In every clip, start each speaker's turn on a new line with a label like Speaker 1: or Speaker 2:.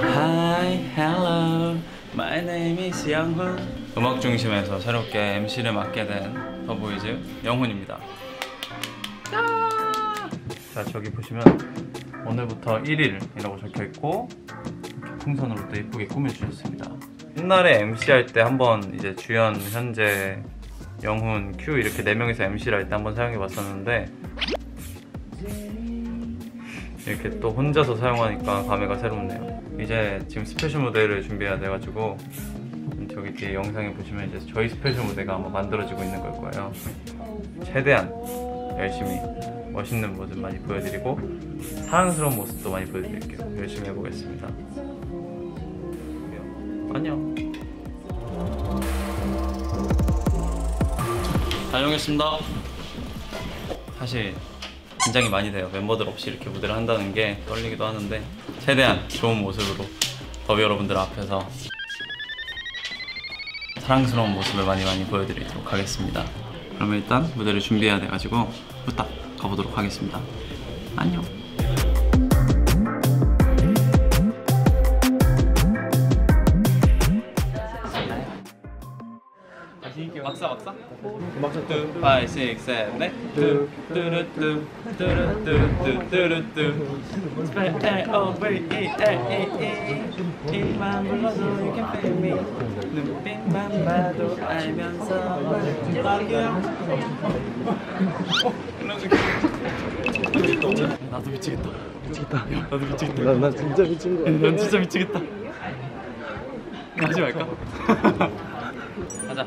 Speaker 1: Hi, hello. My name is 영훈. 음악 중심에서 새롭게 MC를 맡게 된 더보이즈 영훈입니다. 자 저기 보시면 오늘부터 1일이라고 적혀 있고 풍선으로 또 예쁘게 꾸며주셨습니다. 옛날에 MC 할 때 한번 이제 주연, 현재, 영훈, 큐 이렇게 네 명이서 MC를 할 때 한번 사용해 봤었는데 이렇게 또 혼자서 사용하니까 감회가 새롭네요. 이제 지금 special 무대를 준비해야 돼가지고 저기 뒤에 영상에 보시면 이제 저희 special 무대가 아마 만들어지고 있는 걸 거예요. 최대한 열심히 멋있는 모습 많이 보여드리고 사랑스러운 모습도 많이 보여드릴게요. 열심히 해보겠습니다. 안녕. 다녀오겠습니다. 사실 긴장이 많이 돼요. 멤버들 없이 이렇게 무대를 한다는 게 떨리기도 하는데 최대한 좋은 모습으로 더비 여러분들 앞에서 사랑스러운 모습을 많이 많이 보여드리도록 하겠습니다. 그러면 일단 무대를 준비해야 돼가지고 후딱 가보도록 하겠습니다. 안녕. 막사 막사 막사 뚜 파이 식 셋넷 뚜 뚜루뚜 뚜루뚜 뚜루뚜 스페 오버 이에이에이 이만 불러도 you can feel me 눈빛만 봐도 알면서 나도 미치겠다 미치겠다 나도 미치겠다
Speaker 2: 나, 나 진짜 미친 거야.
Speaker 1: 난 진짜 미치겠다 하지 말까? 가자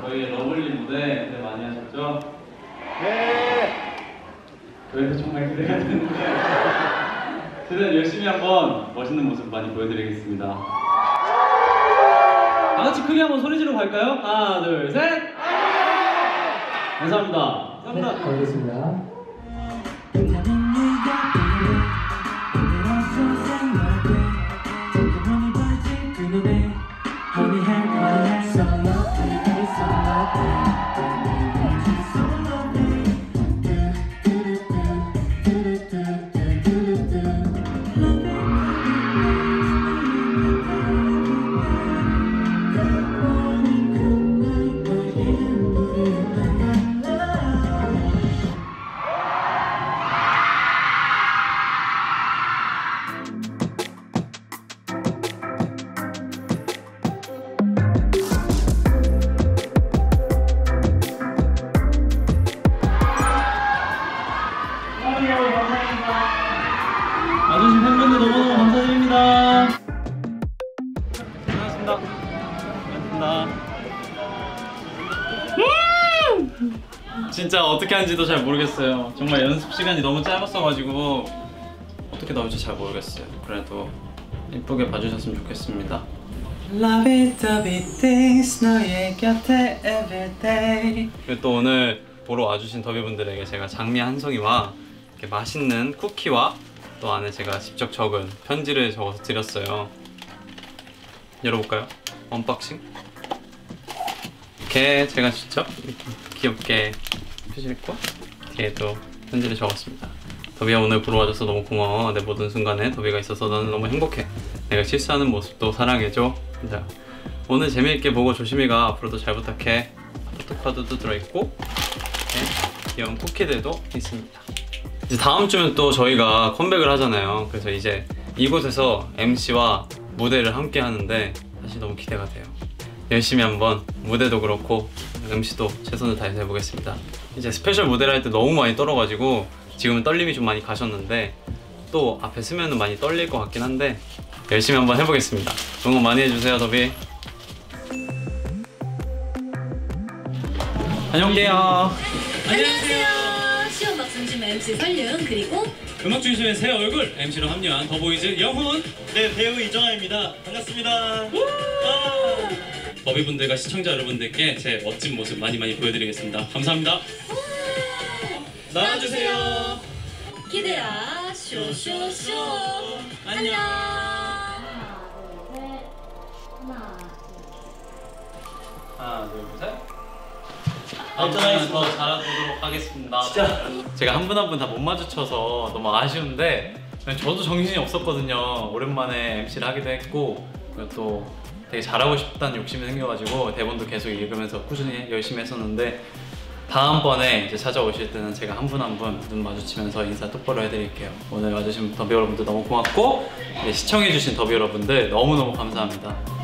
Speaker 1: 저희 lovely 무대 기대 많이 하셨죠? 네! 저희도 정말 기대가 되는데 최대한 열심히 한번 멋있는 모습 많이 보여드리겠습니다 다 같이 크게 한번 소리 지르고 갈까요? 하나 둘 셋 감사합니다 감사합니다
Speaker 2: 알겠습니다.
Speaker 1: 와주신 팬분들 너무너무 감사드립니다. 고맙습니다. 고맙습니다. 진짜 어떻게 하는지도 잘 모르겠어요. 정말 연습 시간이 너무 짧았어가지고 어떻게 나올지 잘 모르겠어요. 그래도 이쁘게 봐주셨으면 좋겠습니다. 그리고 또 오늘 보러 와주신 더비분들에게 제가 장미 한 송이와 이렇게 맛있는 쿠키와 또 안에 제가 직접 적은 편지를 적어서 드렸어요. 열어볼까요? unboxing. 이렇게 제가 직접 귀엽게 표시했고 뒤에도 편지를 적었습니다. 더비야 오늘 보러 와줘서 너무 고마워. 내 모든 순간에 더비가 있어서 나는 너무 행복해. 내가 실수하는 모습도 사랑해줘. 자, 오늘 재미있게 보고 조심히 가. 앞으로도 잘 부탁해. photo card도 들어있고 귀여운 쿠키들도 있습니다. 이제 다음 주면 또 저희가 컴백을 하잖아요. 그래서 이제 이곳에서 MC와 무대를 함께 하는데 사실 너무 기대가 돼요. 열심히 한번 무대도 그렇고 MC도 최선을 다해서 해보겠습니다. 이제 special 무대를 할 때 너무 많이 떨어가지고 지금은 떨림이 좀 많이 가셨는데 또 앞에 서면은 많이 떨릴 것 같긴 한데 열심히 한번 해보겠습니다. 응원 많이 해주세요, 더비. 안녕하세요.
Speaker 3: 안녕하세요. 시험박 중심 MC 설윤 그리고
Speaker 4: 음악 중심의 새 얼굴 MC로 합류한 더보이즈 영훈
Speaker 5: 네 배우 이정아입니다. 반갑습니다. 아,
Speaker 4: 버비분들과 시청자 여러분들께 제 멋진 모습 많이 많이 보여드리겠습니다. 감사합니다.
Speaker 5: 나와주세요.
Speaker 3: 기대야 쇼쇼쇼 안녕.
Speaker 1: 하나, 둘, 셋. 다음번에는 더 잘해보도록 하겠습니다.
Speaker 5: 진짜.
Speaker 1: 제가 한 분 한 분 다 못 마주쳐서 너무 아쉬운데 저도 정신이 없었거든요. 오랜만에 MC를 하기도 했고 또 되게 잘하고 싶다는 욕심이 생겨가지고 대본도 계속 읽으면서 꾸준히 열심히 했었는데 다음번에 이제 찾아오실 때는 제가 한 분 한 분 눈 마주치면서 인사 똑바로 해드릴게요. 오늘 와주신 더비 여러분들 너무 고맙고 네, 시청해주신 더비 여러분들 너무너무 감사합니다.